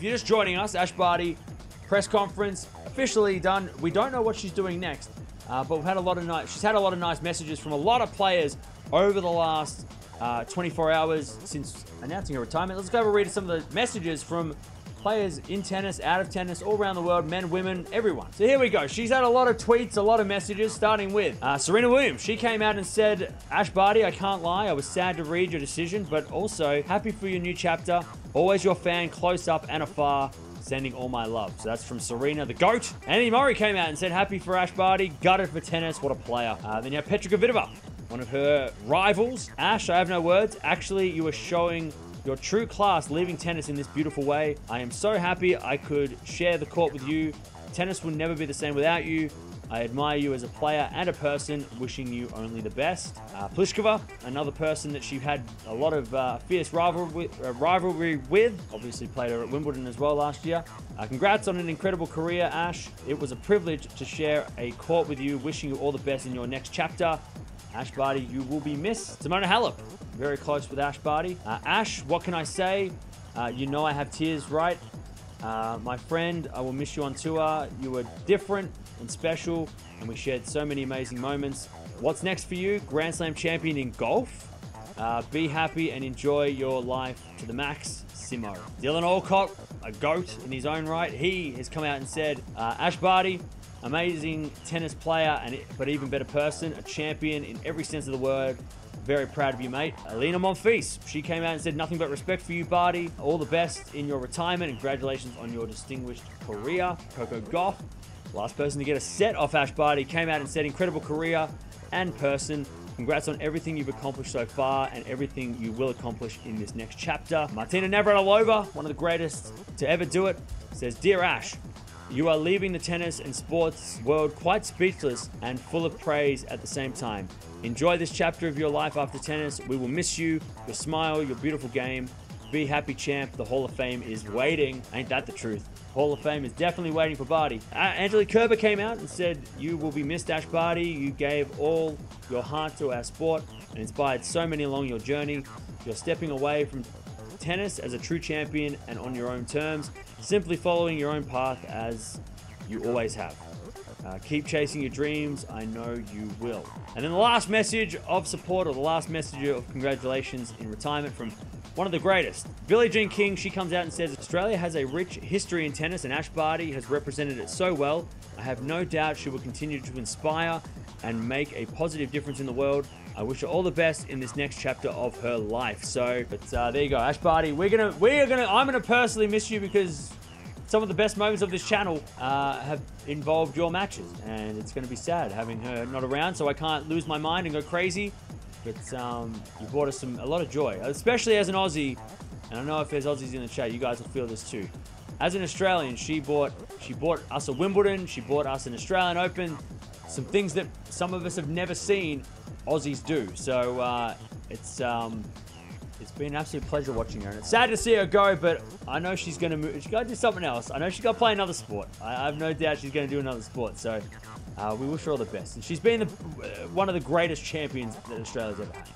If you're just joining us, Ash Barty press conference officially done. We don't know what she's doing next, uh, but we've had a lot of nice. She's had a lot of nice messages from a lot of players over the last uh, 24 hours since announcing her retirement. Let's go over read some of the messages from players in tennis, out of tennis, all around the world, men, women, everyone. So here we go. She's had a lot of tweets, a lot of messages, starting with uh, Serena Williams. She came out and said, Ash Barty, I can't lie. I was sad to read your decision, but also happy for your new chapter. Always your fan, close up and afar. Sending all my love. So that's from Serena, the GOAT. Andy Murray came out and said, Happy for Ash Barty. Gutted for tennis. What a player. Uh, then you have Petra Kvitova, one of her rivals. Ash, I have no words. Actually, you were showing your true class leaving tennis in this beautiful way. I am so happy I could share the court with you. Tennis will never be the same without you. I admire you as a player and a person, wishing you only the best. Uh, Pliskova, another person that she had a lot of uh, fierce rivalry, uh, rivalry with, obviously played her at Wimbledon as well last year. Uh, congrats on an incredible career, Ash. It was a privilege to share a court with you, wishing you all the best in your next chapter. Ash Barty, you will be missed. Simona Halep, very close with Ash Barty. Uh, Ash, what can I say? Uh, you know I have tears, right? Uh, my friend, I will miss you on tour. You were different and special, and we shared so many amazing moments. What's next for you? Grand Slam champion in golf. Uh, be happy and enjoy your life to the max. Simo. Dylan Alcott, a goat in his own right, he has come out and said, uh, Ash Barty, amazing tennis player, and but even better person, a champion in every sense of the word. Very proud of you, mate. Elina Monfils, she came out and said nothing but respect for you, Barty. All the best in your retirement, and congratulations on your distinguished career. Coco Gauff, last person to get a set off Ash Barty, came out and said incredible career and person. Congrats on everything you've accomplished so far and everything you will accomplish in this next chapter. Martina Navratilova, one of the greatest to ever do it, says, Dear Ash, you are leaving the tennis and sports world quite speechless and full of praise at the same time. Enjoy this chapter of your life after tennis. We will miss you, your smile, your beautiful game. Be happy, champ. The Hall of Fame is waiting. Ain't that the truth? Hall of Fame is definitely waiting for Barty. Uh, Angelique Kerber came out and said, You will be missed, Ash Barty. You gave all your heart to our sport and inspired so many along your journey. You're stepping away from tennis as a true champion and on your own terms, simply following your own path as you always have. Uh, keep chasing your dreams. I know you will. And then the last message of support, or the last message of congratulations in retirement from one of the greatest. Billie Jean King, she comes out and says Australia has a rich history in tennis, and Ash Barty has represented it so well. I have no doubt she will continue to inspire and make a positive difference in the world. I wish her all the best in this next chapter of her life. So, but uh, there you go, Ash Barty. We're gonna, we're gonna, I'm gonna personally miss you because some of the best moments of this channel uh, have involved your matches, and it's to be sad having her not around. So I can't lose my mind and go crazy. But um, you brought us some a lot of joy, especially as an Aussie. And I know if there's Aussies in the chat, you guys will feel this too. As an Australian, she bought she bought us a Wimbledon. She bought us an Australian Open. Some things that some of us have never seen Aussies do. So uh, it's um, it's been an absolute pleasure watching her, and it's sad to see her go. But I know she's going to move. She's got to do something else. I know she's got to play another sport. I, I have no doubt she's going to do another sport. So uh, we wish her all the best. And she's been the, uh, one of the greatest champions that Australia's ever had.